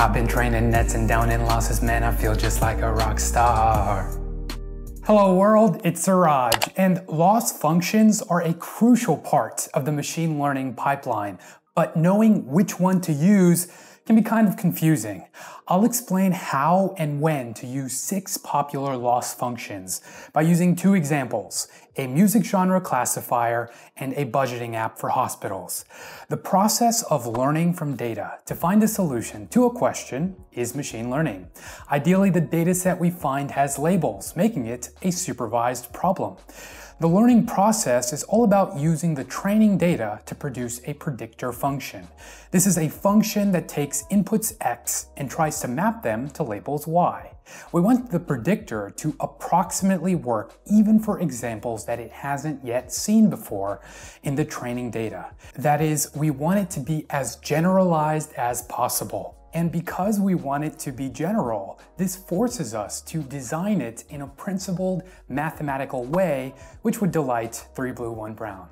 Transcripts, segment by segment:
I've been training nets and down in losses, man, I feel just like a rock star. Hello world, it's Siraj, and loss functions are a crucial part of the machine learning pipeline, but knowing which one to use can be kind of confusing. I'll explain how and when to use six popular loss functions by using two examples, a music genre classifier and a budgeting app for hospitals. The process of learning from data to find a solution to a question is machine learning. Ideally, the dataset we find has labels, making it a supervised problem. The learning process is all about using the training data to produce a predictor function. This is a function that takes inputs x and tries to map them to labels y. We want the predictor to approximately work even for examples that it hasn't yet seen before in the training data. That is, we want it to be as generalized as possible. And because we want it to be general, this forces us to design it in a principled mathematical way, which would delight 3Blue1Brown.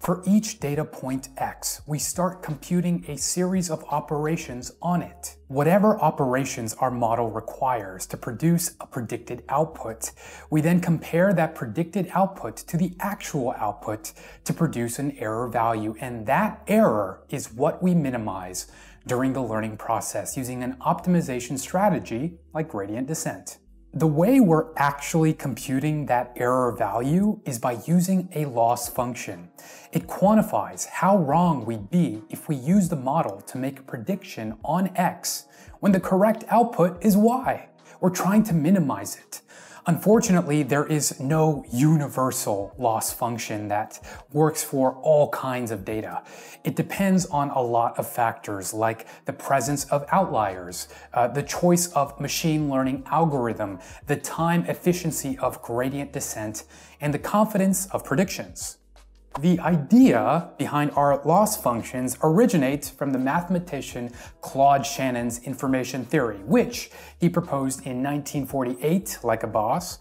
For each data point x, we start computing a series of operations on it. Whatever operations our model requires to produce a predicted output, we then compare that predicted output to the actual output to produce an error value, and that error is what we minimize during the learning process using an optimization strategy like gradient descent. The way we're actually computing that error value is by using a loss function. It quantifies how wrong we'd be if we use the model to make a prediction on x when the correct output is y. We're trying to minimize it. Unfortunately, there is no universal loss function that works for all kinds of data. It depends on a lot of factors like the presence of outliers, uh, the choice of machine learning algorithm, the time efficiency of gradient descent, and the confidence of predictions. The idea behind our loss functions originates from the mathematician Claude Shannon's information theory, which he proposed in 1948 like a boss.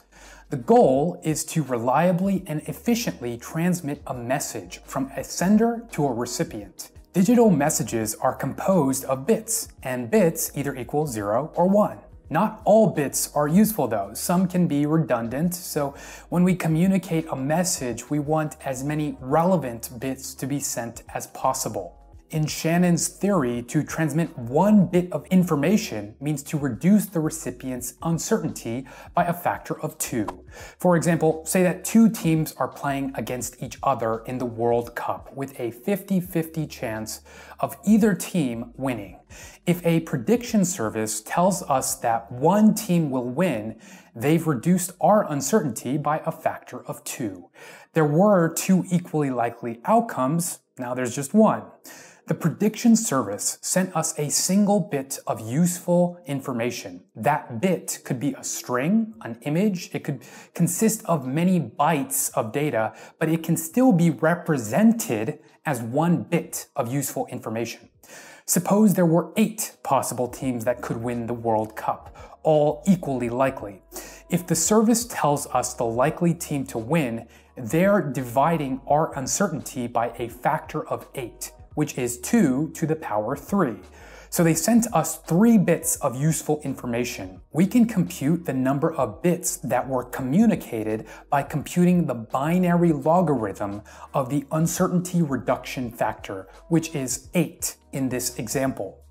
The goal is to reliably and efficiently transmit a message from a sender to a recipient. Digital messages are composed of bits, and bits either equal 0 or 1. Not all bits are useful though. Some can be redundant, so when we communicate a message, we want as many relevant bits to be sent as possible. In Shannon's theory, to transmit one bit of information means to reduce the recipient's uncertainty by a factor of two. For example, say that two teams are playing against each other in the World Cup with a 50-50 chance of either team winning. If a prediction service tells us that one team will win, they've reduced our uncertainty by a factor of two. There were two equally likely outcomes, now there's just one. The prediction service sent us a single bit of useful information. That bit could be a string, an image, it could consist of many bytes of data, but it can still be represented as one bit of useful information. Suppose there were eight possible teams that could win the World Cup, all equally likely. If the service tells us the likely team to win, they're dividing our uncertainty by a factor of eight which is 2 to the power 3. So they sent us three bits of useful information. We can compute the number of bits that were communicated by computing the binary logarithm of the uncertainty reduction factor, which is 8 in this example.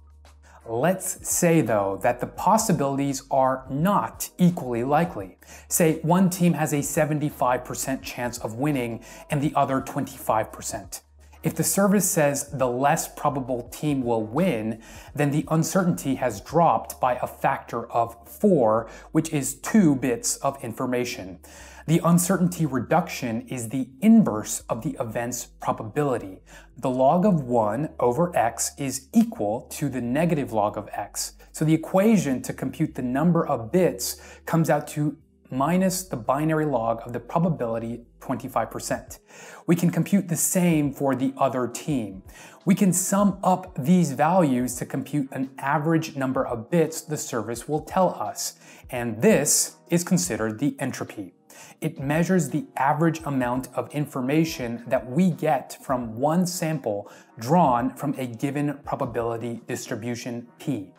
Let's say though that the possibilities are not equally likely. Say one team has a 75% chance of winning and the other 25%. If the service says the less probable team will win, then the uncertainty has dropped by a factor of 4, which is 2 bits of information. The uncertainty reduction is the inverse of the event's probability. The log of 1 over x is equal to the negative log of x. So the equation to compute the number of bits comes out to minus the binary log of the probability 25%. We can compute the same for the other team. We can sum up these values to compute an average number of bits the service will tell us, and this is considered the entropy. It measures the average amount of information that we get from one sample drawn from a given probability distribution P.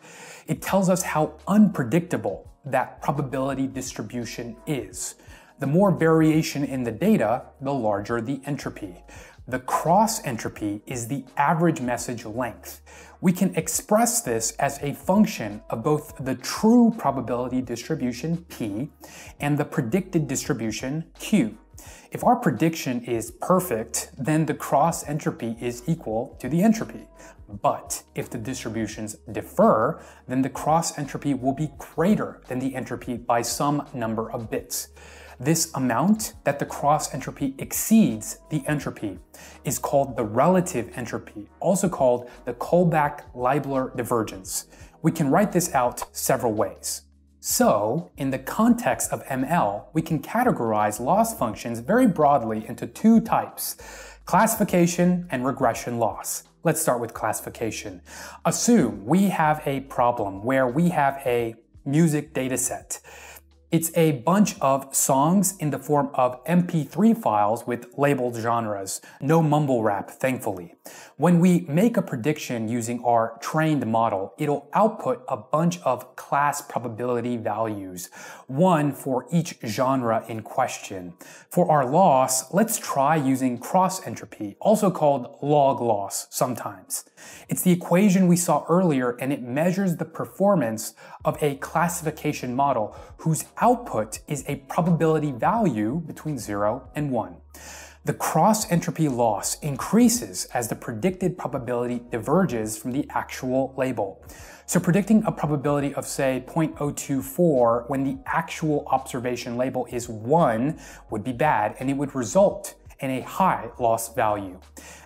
It tells us how unpredictable that probability distribution is. The more variation in the data, the larger the entropy. The cross entropy is the average message length. We can express this as a function of both the true probability distribution P and the predicted distribution Q. If our prediction is perfect, then the cross entropy is equal to the entropy. But if the distributions differ, then the cross entropy will be greater than the entropy by some number of bits. This amount that the cross entropy exceeds the entropy is called the relative entropy, also called the Kullback-Leibler divergence. We can write this out several ways. So, in the context of ML, we can categorize loss functions very broadly into two types, classification and regression loss. Let's start with classification. Assume we have a problem where we have a music dataset. It's a bunch of songs in the form of MP3 files with labeled genres. No mumble rap, thankfully. When we make a prediction using our trained model, it'll output a bunch of class probability values, one for each genre in question. For our loss, let's try using cross entropy, also called log loss sometimes. It's the equation we saw earlier and it measures the performance of a classification model whose output is a probability value between 0 and 1. The cross entropy loss increases as the predicted probability diverges from the actual label. So predicting a probability of say 0.024 when the actual observation label is 1 would be bad and it would result in a high loss value.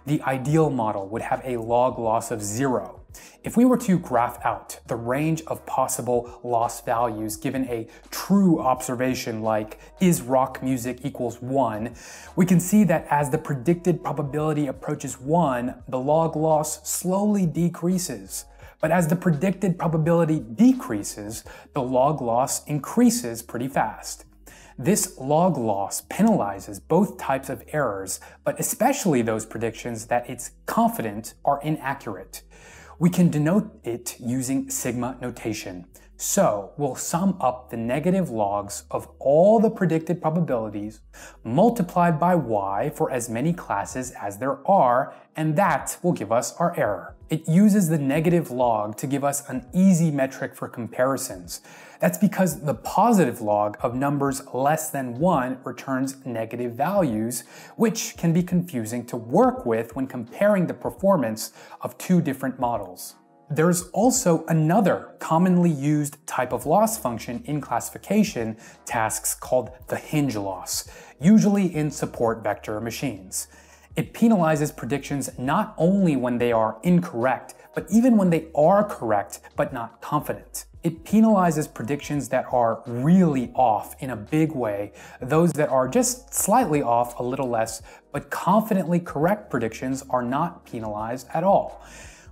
The ideal model would have a log loss of 0 if we were to graph out the range of possible loss values given a true observation like is rock music equals 1, we can see that as the predicted probability approaches 1, the log loss slowly decreases. But as the predicted probability decreases, the log loss increases pretty fast. This log loss penalizes both types of errors, but especially those predictions that it's confident are inaccurate. We can denote it using sigma notation. So we'll sum up the negative logs of all the predicted probabilities multiplied by y for as many classes as there are, and that will give us our error. It uses the negative log to give us an easy metric for comparisons. That's because the positive log of numbers less than 1 returns negative values, which can be confusing to work with when comparing the performance of two different models. There's also another commonly used type of loss function in classification tasks called the hinge loss, usually in support vector machines. It penalizes predictions not only when they are incorrect, but even when they are correct but not confident. It penalizes predictions that are really off in a big way, those that are just slightly off a little less, but confidently correct predictions are not penalized at all.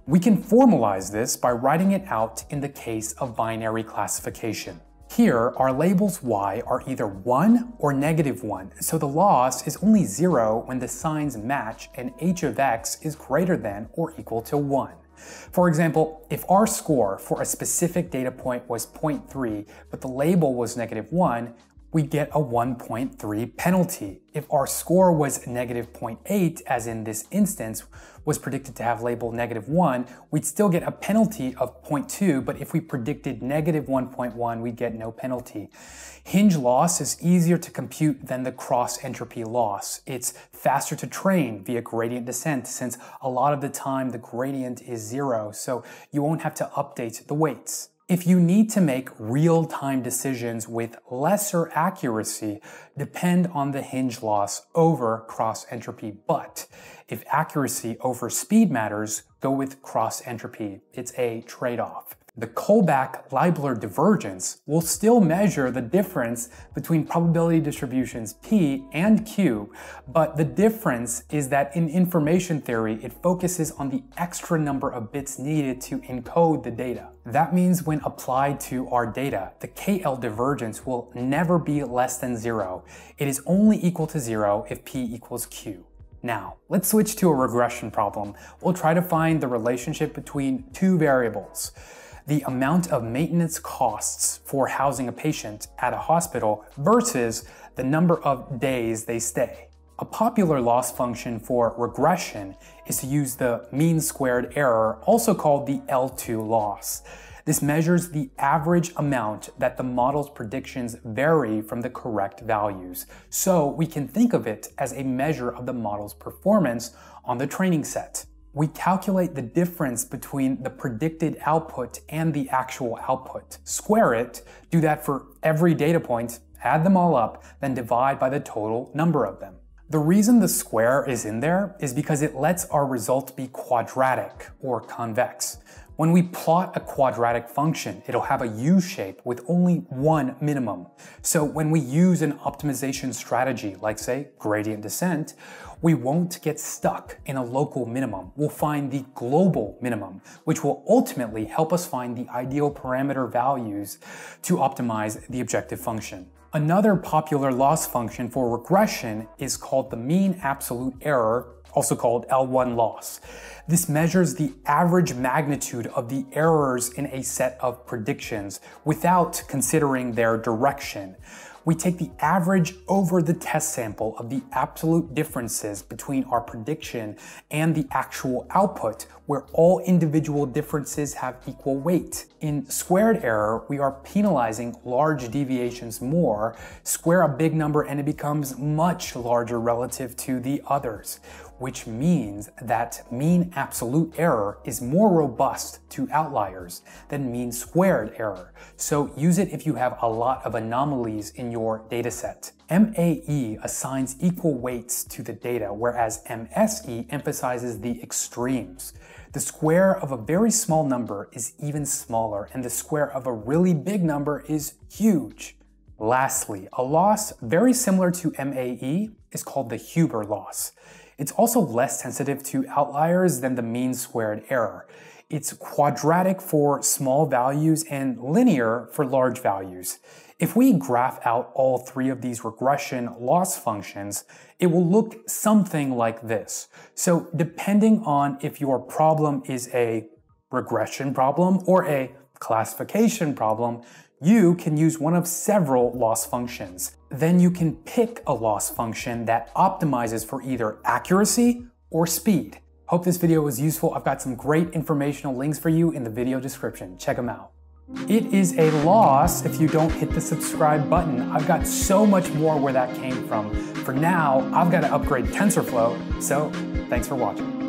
We can formalize this by writing it out in the case of binary classification. Here, our labels y are either 1 or negative 1, so the loss is only 0 when the signs match and h of x is greater than or equal to 1. For example, if our score for a specific data point was 0.3, but the label was negative 1, we get a 1.3 penalty. If our score was negative 0.8, as in this instance, was predicted to have label negative 1, we'd still get a penalty of 0.2, but if we predicted negative 1.1, we'd get no penalty. Hinge loss is easier to compute than the cross entropy loss. It's faster to train via gradient descent since a lot of the time the gradient is zero, so you won't have to update the weights. If you need to make real-time decisions with lesser accuracy, depend on the hinge loss over cross entropy. But if accuracy over speed matters, go with cross entropy. It's a trade-off. The Kullback-Leibler divergence will still measure the difference between probability distributions P and Q, but the difference is that in information theory, it focuses on the extra number of bits needed to encode the data. That means when applied to our data, the KL divergence will never be less than zero. It is only equal to zero if P equals Q. Now, let's switch to a regression problem. We'll try to find the relationship between two variables the amount of maintenance costs for housing a patient at a hospital versus the number of days they stay. A popular loss function for regression is to use the mean squared error, also called the L2 loss. This measures the average amount that the model's predictions vary from the correct values. So we can think of it as a measure of the model's performance on the training set we calculate the difference between the predicted output and the actual output. Square it, do that for every data point, add them all up, then divide by the total number of them. The reason the square is in there is because it lets our result be quadratic or convex. When we plot a quadratic function, it'll have a U shape with only one minimum. So when we use an optimization strategy, like say gradient descent, we won't get stuck in a local minimum. We'll find the global minimum, which will ultimately help us find the ideal parameter values to optimize the objective function. Another popular loss function for regression is called the mean absolute error also called L1 loss. This measures the average magnitude of the errors in a set of predictions without considering their direction we take the average over the test sample of the absolute differences between our prediction and the actual output, where all individual differences have equal weight. In squared error, we are penalizing large deviations more, square a big number and it becomes much larger relative to the others which means that mean absolute error is more robust to outliers than mean squared error. So use it if you have a lot of anomalies in your dataset. MAE assigns equal weights to the data, whereas MSE emphasizes the extremes. The square of a very small number is even smaller, and the square of a really big number is huge. Lastly, a loss very similar to MAE is called the Huber loss. It's also less sensitive to outliers than the mean squared error. It's quadratic for small values and linear for large values. If we graph out all three of these regression loss functions, it will look something like this. So depending on if your problem is a regression problem or a classification problem, you can use one of several loss functions. Then you can pick a loss function that optimizes for either accuracy or speed. Hope this video was useful. I've got some great informational links for you in the video description. Check them out. It is a loss if you don't hit the subscribe button. I've got so much more where that came from. For now, I've got to upgrade TensorFlow, so thanks for watching.